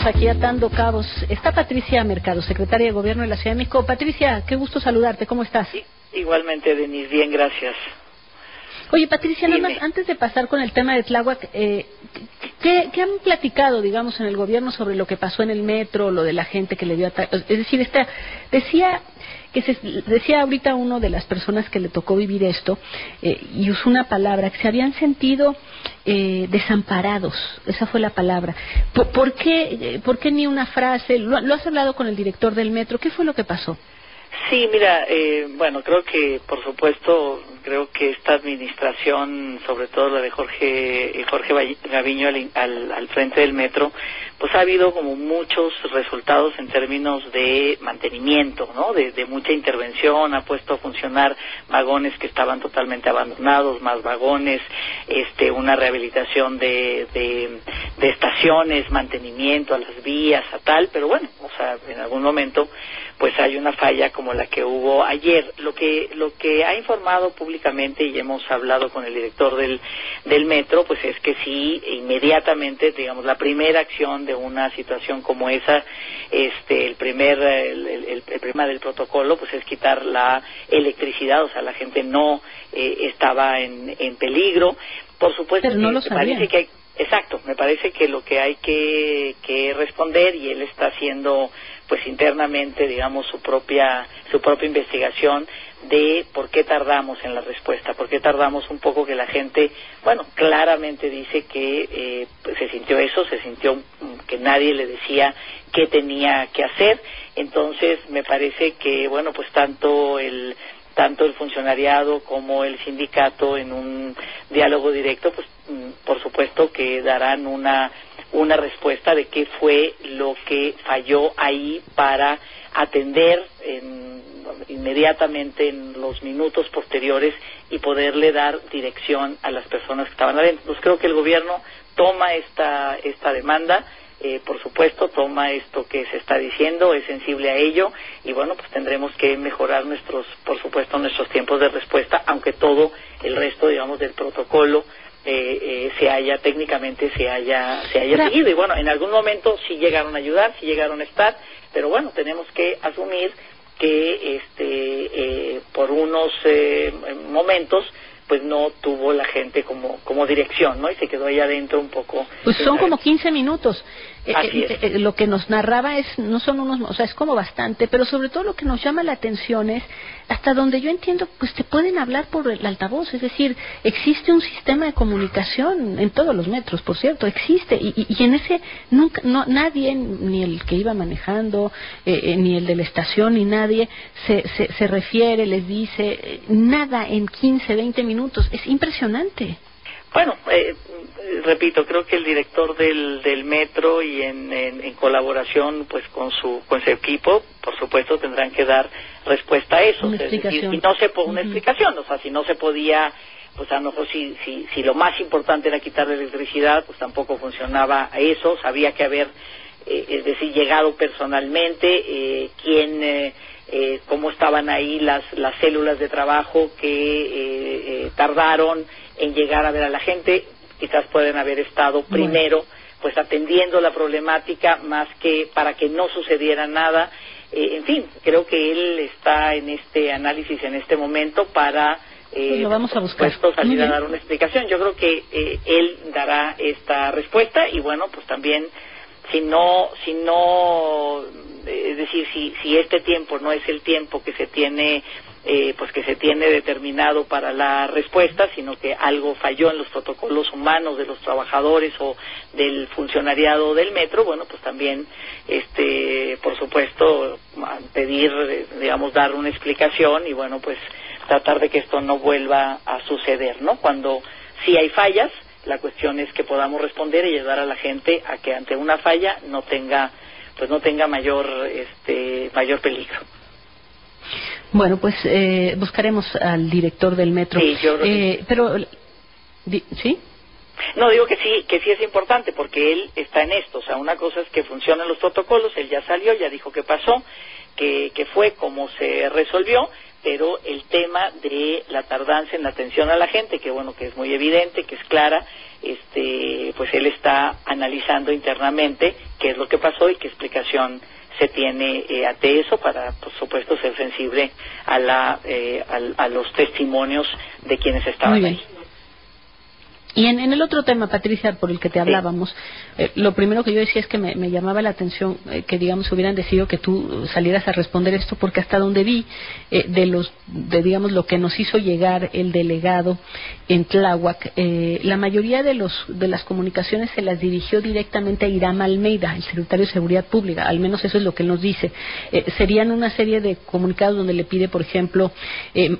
estamos aquí atando cabos. Está Patricia Mercado, secretaria de Gobierno de la Ciudad de México. Patricia, qué gusto saludarte. ¿Cómo estás? igualmente, Denise. Bien, gracias. Oye, Patricia, nada más, antes de pasar con el tema de Tláhuac, eh, ¿qué, han platicado, digamos, en el gobierno sobre lo que pasó en el metro, lo de la gente que le dio ataque? Es decir, esta, decía que se, decía ahorita uno de las personas que le tocó vivir esto, eh, y usó una palabra, que se habían sentido eh, desamparados, esa fue la palabra. ¿Por, qué, eh, ¿Por qué ni una frase? ¿Lo, ¿Lo has hablado con el director del metro? ¿Qué fue lo que pasó? Sí, mira, eh, bueno, creo que, por supuesto, creo que esta administración, sobre todo la de Jorge, eh, Jorge Gaviño al, al, frente del metro, pues ha habido como muchos resultados en términos de mantenimiento, ¿no? De, mucha intervención, ha puesto a funcionar vagones que estaban totalmente abandonados, más vagones, este, una rehabilitación de, de estaciones, mantenimiento a las vías, a tal, pero bueno, o sea, en algún momento pues hay una falla como la que hubo ayer. Lo que lo que ha informado públicamente y hemos hablado con el director del del metro, pues es que sí inmediatamente, digamos, la primera acción de una situación como esa, este el primer el, el, problema del protocolo, pues es quitar la electricidad, o sea, la gente no eh, estaba en, en peligro. Por supuesto, Pero no lo parece que hay, Exacto, me parece que lo que hay que, que responder y él está haciendo pues internamente, digamos, su propia, su propia investigación de por qué tardamos en la respuesta, por qué tardamos un poco que la gente, bueno, claramente dice que eh, pues, se sintió eso, se sintió que nadie le decía qué tenía que hacer, entonces me parece que, bueno, pues tanto el tanto el funcionariado como el sindicato en un diálogo directo, pues por supuesto que darán una una respuesta de qué fue lo que falló ahí para atender inmediatamente en los minutos posteriores y poderle dar dirección a las personas que estaban adentro. Creo que el gobierno toma esta, esta demanda, eh, por supuesto, toma esto que se está diciendo, es sensible a ello y bueno, pues tendremos que mejorar nuestros, por supuesto, nuestros tiempos de respuesta, aunque todo el resto, digamos, del protocolo eh, eh, se haya técnicamente se haya se haya seguido y bueno en algún momento sí llegaron a ayudar sí llegaron a estar pero bueno tenemos que asumir que este eh, por unos eh, momentos pues no tuvo la gente como como dirección, ¿no? Y se quedó ahí adentro un poco. Pues son como 15 minutos. Eh, eh, eh, lo que nos narraba es no son unos, o sea, es como bastante, pero sobre todo lo que nos llama la atención es hasta donde yo entiendo, pues te pueden hablar por el altavoz, es decir, existe un sistema de comunicación en todos los metros, por cierto, existe y, y, en ese nunca no nadie ni el que iba manejando ni el de la estación ni nadie se, se, se refiere, les dice nada en 15, 20 minutos, es impresionante. Bueno, eh, repito, creo que el director del, del metro y en, en, colaboración pues con su con su equipo, por supuesto, tendrán que dar respuesta a eso. Una explicación. y no se una explicación, o sea, si no se podía, pues a lo mejor si, si, si lo más importante era quitar la electricidad, pues tampoco funcionaba eso, sabía que haber, eh, es decir, llegado personalmente, eh, quién... Eh, eh, cómo estaban ahí las, las células de trabajo que tardaron en llegar a ver a la gente, quizás pueden haber estado primero pues atendiendo la problemática más que para que no sucediera nada. en fin, creo que él está en este análisis en este momento para pues lo vamos a buscar. salir a dar una explicación. Yo creo que él dará esta respuesta y bueno, pues también si no si no es decir, si, si este tiempo no es el tiempo que se tiene eh, pues que se tiene determinado para la respuesta, sino que algo falló en los protocolos humanos de los trabajadores o del funcionariado del metro, bueno, pues también, este, por supuesto, pedir, digamos, dar una explicación y bueno, pues tratar de que esto no vuelva a suceder, ¿no? Cuando sí hay fallas, la cuestión es que podamos responder y ayudar a la gente a que ante una falla no tenga pues no tenga mayor este mayor peligro. Bueno, pues eh, buscaremos al director del metro. Sí, yo eh, pero sí. No, digo que sí, que sí es importante porque él está en esto. O sea, una cosa es que funcionan los protocolos, él ya salió, ya dijo qué pasó, que, que fue, cómo se resolvió, pero el tema de la tardanza en la atención a la gente, que bueno, que es muy evidente, que es clara, este, pues él está analizando internamente qué es lo que pasó y qué explicación se tiene eh, ante eso para, por supuesto, ser sensible a, la, eh, a, los testimonios de quienes estaban ahí. Y en, el otro tema, Patricia, por el que te hablábamos, eh, lo primero que yo decía es que me, llamaba la atención eh, que, digamos, hubieran decidido que tú salieras a responder esto, porque hasta donde vi eh, de los, de, digamos, lo que nos hizo llegar el delegado en Tláhuac, la mayoría de los de las comunicaciones se las dirigió directamente a Irama Almeida, el secretario de Seguridad Pública, al menos eso es lo que nos dice. serían una serie de comunicados donde le pide, por ejemplo,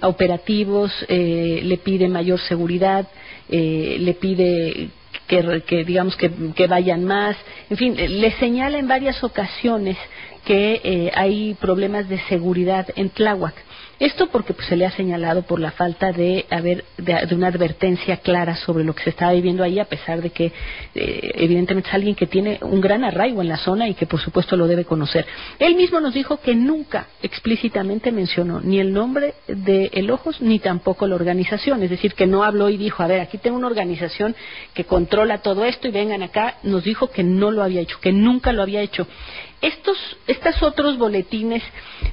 operativos, le pide mayor seguridad, eh, le pide que, digamos que, que, vayan más, en fin, le señala en varias ocasiones que eh, hay problemas de seguridad en Tláhuac. Esto porque pues, se le ha señalado por la falta de haber de, una advertencia clara sobre lo que se estaba viviendo ahí, a pesar de que eh, evidentemente es alguien que tiene un gran arraigo en la zona y que por supuesto lo debe conocer. Él mismo nos dijo que nunca explícitamente mencionó ni el nombre de El Ojos ni tampoco la organización, es decir, que no habló y dijo, a ver, aquí tengo una organización que controla todo esto y vengan acá, nos dijo que no lo había hecho, que nunca lo había hecho estos estos otros boletines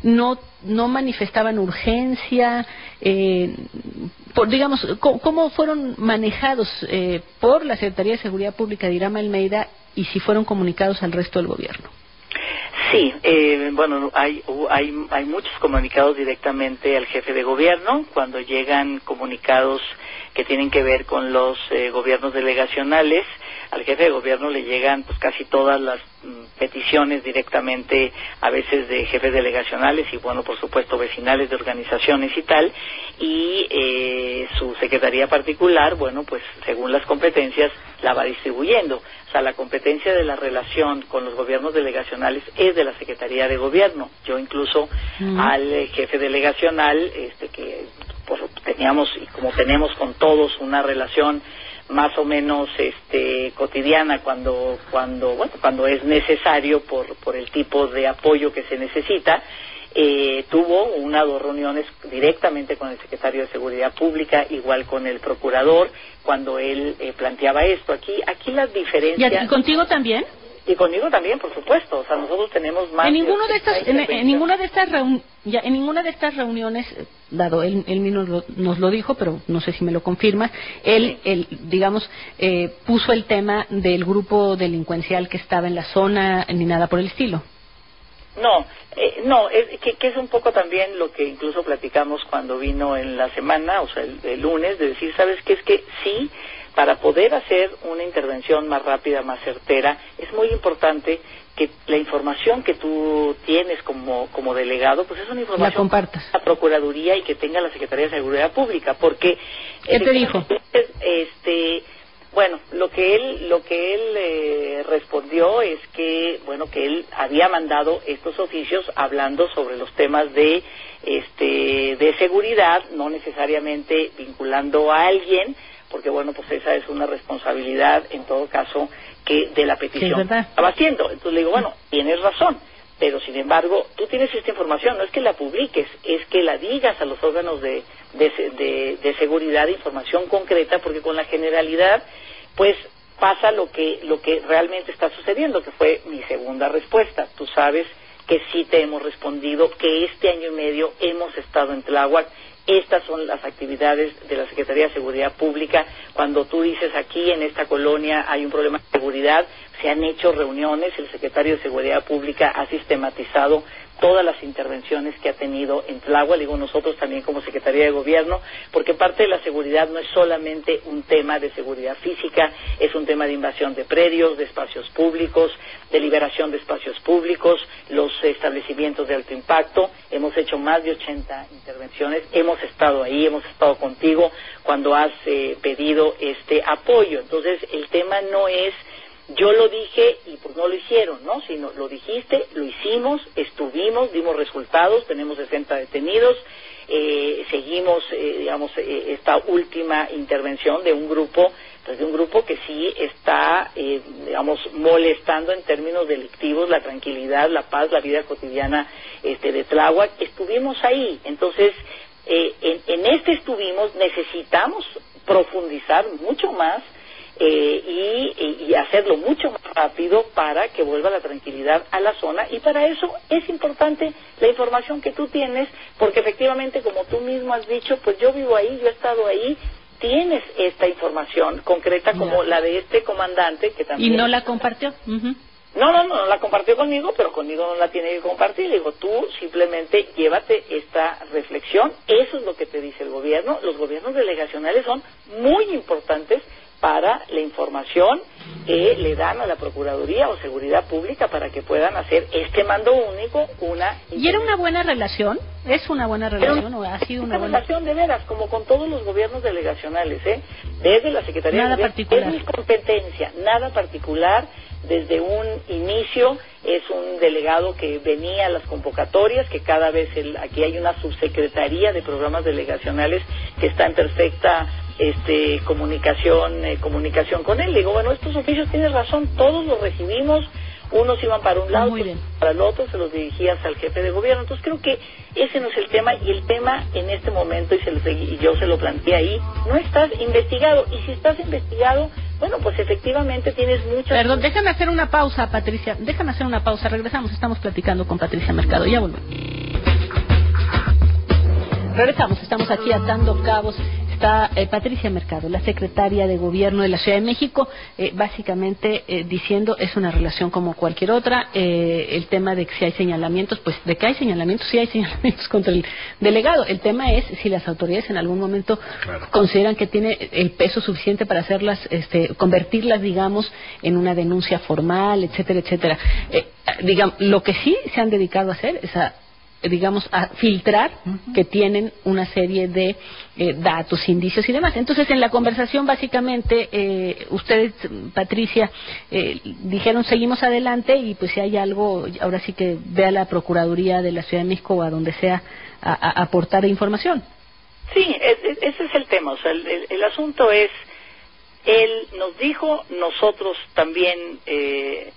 no no manifestaban urgencia eh, digamos cómo fueron manejados eh, por la Secretaría de Seguridad Pública de Irama Almeida y si fueron comunicados al resto del gobierno Sí, eh, bueno, hay, hay, hay muchos comunicados directamente al jefe de gobierno. Cuando llegan comunicados que tienen que ver con los eh, gobiernos delegacionales, al jefe de gobierno le llegan pues casi todas las mm, peticiones directamente a veces de jefes delegacionales y bueno por supuesto vecinales de organizaciones y tal. Y eh, su secretaría particular bueno pues según las competencias la va distribuyendo. O sea la competencia de la relación con los gobiernos delegacionales es de la secretaría de gobierno. Yo incluso al eh, jefe delegacional este que pues, teníamos y como tenemos con todos una relación más o menos este cotidiana cuando cuando bueno cuando es necesario por por el tipo de apoyo que se necesita eh, tuvo una o dos reuniones directamente con el secretario de seguridad pública igual con el procurador cuando él eh, planteaba esto. Aquí aquí las diferencias y contigo también y conmigo también, por supuesto. O sea, nosotros tenemos más. En, ninguno de estas, en, ninguna de estas ya, en ninguna de estas reuniones, eh, dado él, él mismo nos lo dijo, pero no sé si me lo confirma, él, él digamos, eh, puso el tema del grupo delincuencial que estaba en la zona ni nada por el estilo. No, eh, no, es, que, es un poco también lo que incluso platicamos cuando vino en la semana, o sea, el, el lunes, de decir, ¿sabes qué? Es que sí para poder hacer una intervención más rápida, más certera, es muy importante que la información que tú tienes como, como delegado, pues es una información la compartas. la Procuraduría y que tenga la Secretaría de Seguridad Pública, porque... ¿Qué te dijo? Este, bueno, lo que él, lo que él eh, respondió es que, bueno, que él había mandado estos oficios hablando sobre los temas de, este, de seguridad, no necesariamente vinculando a alguien, porque bueno, pues esa es una responsabilidad en todo caso que de la petición estaba haciendo. Entonces le digo, bueno, tienes razón, pero sin embargo, tú tienes esta información, no es que la publiques, es que la digas a los órganos de, de, de, seguridad, información concreta, porque con la generalidad, pues pasa lo que, lo que realmente está sucediendo, que fue mi segunda respuesta. Tú sabes que sí te hemos respondido, que este año y medio hemos estado en Tláhuac estas son las actividades de la Secretaría de Seguridad Pública. Cuando tú dices aquí en esta colonia hay un problema de seguridad, se han hecho reuniones, el secretario de Seguridad Pública ha sistematizado todas las intervenciones que ha tenido en Tláhuac, digo nosotros también como Secretaría de Gobierno, porque parte de la seguridad no es solamente un tema de seguridad física, es un tema de invasión de predios, de espacios públicos, de liberación de espacios públicos, los establecimientos de alto impacto. Hemos hecho más de 80 intervenciones, hemos estado ahí, hemos estado contigo cuando has eh, pedido este apoyo. Entonces, el tema no es yo lo dije y pues no lo hicieron, ¿no? Sino lo dijiste, lo hicimos, estuvimos, dimos resultados, tenemos 60 detenidos, eh, seguimos, eh, digamos, eh, esta última intervención de un grupo, pues de un grupo que sí está, digamos, molestando en términos delictivos la tranquilidad, la paz, la vida cotidiana este, de Tláhuac. Estuvimos ahí, entonces, en, en este estuvimos, necesitamos profundizar mucho más eh, y, hacerlo mucho más rápido para que vuelva la tranquilidad a la zona y para eso es importante la información que tú tienes porque efectivamente como tú mismo has dicho pues yo vivo ahí yo he estado ahí tienes esta información concreta como la de este comandante que también y no la compartió No, no, no, no la compartió conmigo, pero conmigo no la tiene que compartir. Le digo, tú simplemente llévate esta reflexión. Eso es lo que te dice el gobierno. Los gobiernos delegacionales son muy importantes para la información que le dan a la Procuraduría o Seguridad Pública para que puedan hacer este mando único una... ¿Y era una buena relación? ¿Es una buena relación o ha sido una, buena relación de veras, como con todos los gobiernos delegacionales, ¿eh? Desde la Secretaría nada de particular. Es mi competencia, nada particular. Desde un inicio es un delegado que venía a las convocatorias, que cada vez el, aquí hay una subsecretaría de programas delegacionales que está en perfecta este, comunicación, eh, comunicación con él. Le digo, bueno, estos oficios tienes razón, todos los recibimos, unos iban para un lado, para el otro, se los dirigías al jefe de gobierno. Entonces creo que ese no es el tema y el tema en este momento, y, se y yo se lo planteé ahí, no estás investigado. Y si estás investigado, bueno, pues efectivamente tienes muchas... Perdón, déjame hacer una pausa, Patricia. Déjame hacer una pausa. Regresamos, estamos platicando con Patricia Mercado. Ya volvemos. Regresamos, estamos aquí atando cabos está eh, Patricia Mercado, la secretaria de Gobierno de la Ciudad de México, eh, básicamente eh, diciendo es una relación como cualquier otra. el tema de que si hay señalamientos, pues de que hay señalamientos, sí hay señalamientos contra el delegado. El tema es si las autoridades en algún momento consideran que tiene el peso suficiente para hacerlas, este, convertirlas, digamos, en una denuncia formal, etcétera, etcétera. digamos, lo que sí se han dedicado a hacer es a digamos, a filtrar que tienen una serie de eh, datos, indicios y demás. Entonces, en la conversación, básicamente, eh, ustedes, Patricia, eh, dijeron seguimos adelante y pues si hay algo, ahora sí que ve a la Procuraduría de la Ciudad de México o a donde sea a, aportar información. Sí, ese es el tema. O sea, el, asunto es él nos dijo, nosotros también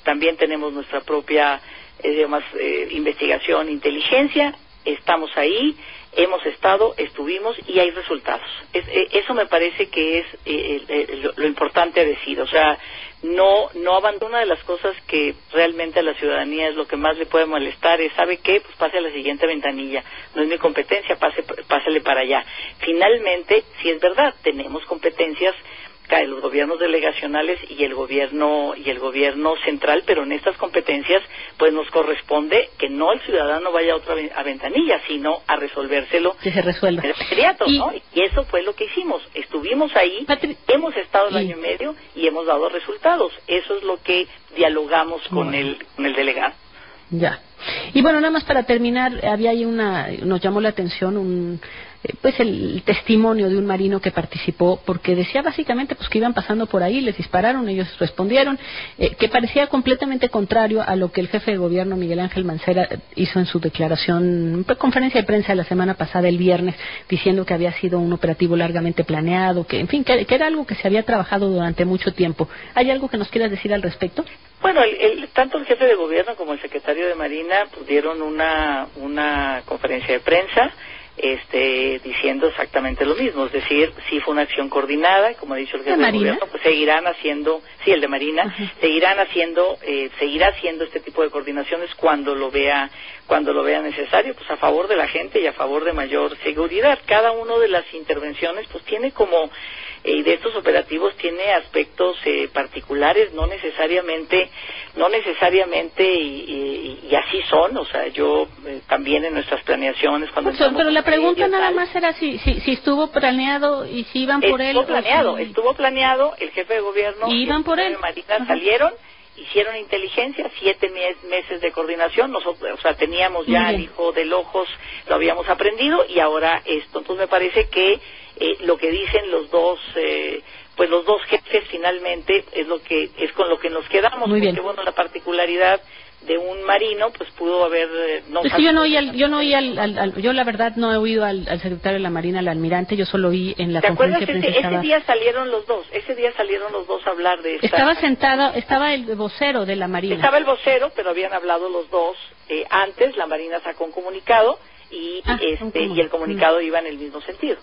también tenemos nuestra propia digamos, eh, investigación, inteligencia, estamos ahí, hemos estado, estuvimos y hay resultados. Eh, eso me parece que es eh, lo, importante a decir. O sea, no, no abandona de las cosas que realmente a la ciudadanía es lo que más le puede molestar. Es, ¿sabe qué? Pues pase a la siguiente ventanilla. No es mi competencia, pase, pásele para allá. Finalmente, si es verdad, tenemos competencias de los gobiernos delegacionales y el gobierno y el gobierno central, pero en estas competencias pues nos corresponde que no el ciudadano vaya a otra a ventanilla, sino a resolvérselo que se resuelva inmediato, y, ¿no? Y eso fue lo que hicimos. Estuvimos ahí, hemos estado el año y medio y hemos dado resultados. Eso es lo que dialogamos con el con el delegado. Ya. Y bueno, nada más para terminar, había ahí una, nos llamó la atención un, eh, pues el testimonio de un marino que participó porque decía básicamente pues que iban pasando por ahí, les dispararon, ellos respondieron, eh, que parecía completamente contrario a lo que el jefe de gobierno Miguel Ángel Mancera hizo en su declaración, conferencia de prensa la semana pasada, el viernes, diciendo que había sido un operativo largamente planeado, que en fin, que, era algo que se había trabajado durante mucho tiempo. ¿Hay algo que nos quieras decir al respecto? Bueno, el, tanto el jefe de gobierno como el secretario de Marina pudieron una, una conferencia de prensa este, diciendo exactamente lo mismo, es decir, si fue una acción coordinada, como ha dicho el jefe de gobierno, pues seguirán haciendo, sí, el de Marina, seguirán haciendo, eh, seguirá haciendo este tipo de coordinaciones cuando lo vea, cuando lo vea necesario, pues a favor de la gente y a favor de mayor seguridad. Cada una de las intervenciones, pues tiene como y de estos operativos tiene aspectos eh, particulares, no necesariamente, no necesariamente y, así son, o sea, yo eh, también en nuestras planeaciones cuando pero la pregunta nada más era si, si, estuvo planeado y si iban por él. Estuvo planeado, estuvo planeado, el jefe de gobierno y iban por él. Marina salieron hicieron inteligencia, siete meses de coordinación, nosotros, o sea, teníamos ya el hijo del ojos, lo habíamos aprendido y ahora esto. Entonces me parece que eh, lo que dicen los dos, eh, pues los dos jefes finalmente es lo que es con lo que nos quedamos, Muy porque bueno, la particularidad de un marino, pues pudo haber... Eh, no yo no oí, al, yo no oí al, yo la verdad no he oído al, secretario de la Marina, al almirante, yo solo oí en la conferencia de prensa. Ese, día salieron los dos, ese día salieron los dos a hablar de Estaba sentado, estaba el vocero de la Marina. Estaba el vocero, pero habían hablado los dos eh, antes, la Marina sacó un comunicado y, ah, este, y el comunicado iba en el mismo sentido.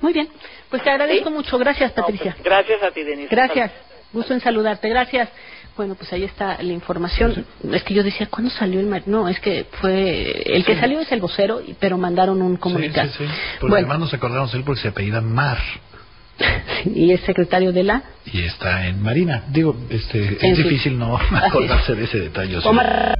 Muy bien, pues te agradezco mucho, gracias Patricia. Pues, gracias a ti, Denise. Gracias, gusto en saludarte, gracias. Bueno, pues ahí está la información. Es que yo decía, ¿cuándo salió el No, es que fue. El que salió es el vocero, pero mandaron un comunicado. Sí, sí, sí. Porque además nos acordamos de él porque se apellida Mar. y es secretario de la. Y está en Marina. Digo, este, es difícil no acordarse de ese detalle. Omar.